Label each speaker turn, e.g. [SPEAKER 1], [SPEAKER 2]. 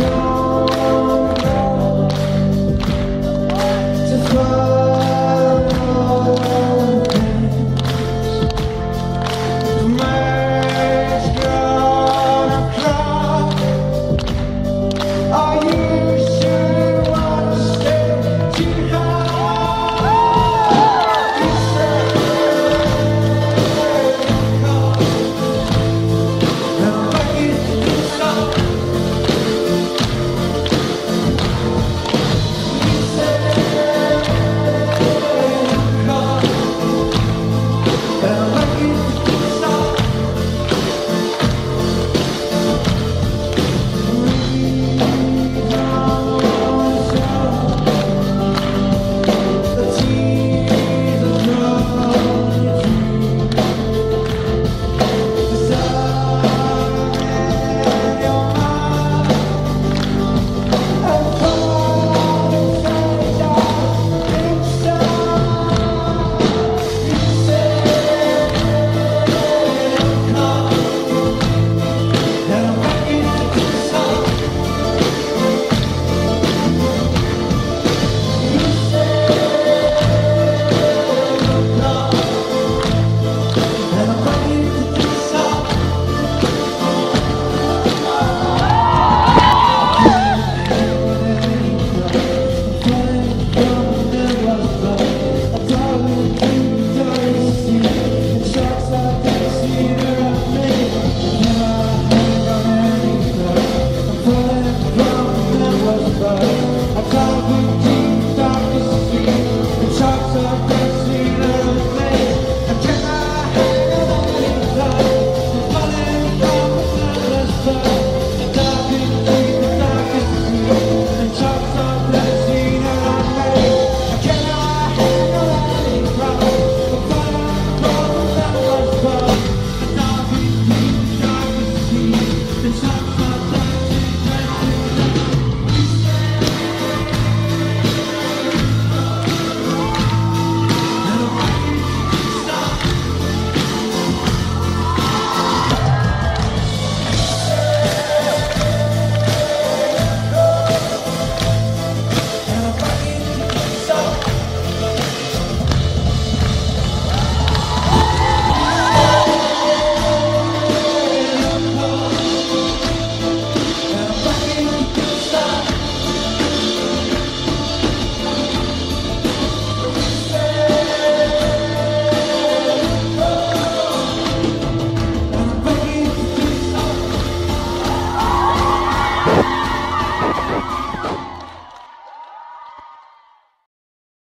[SPEAKER 1] door.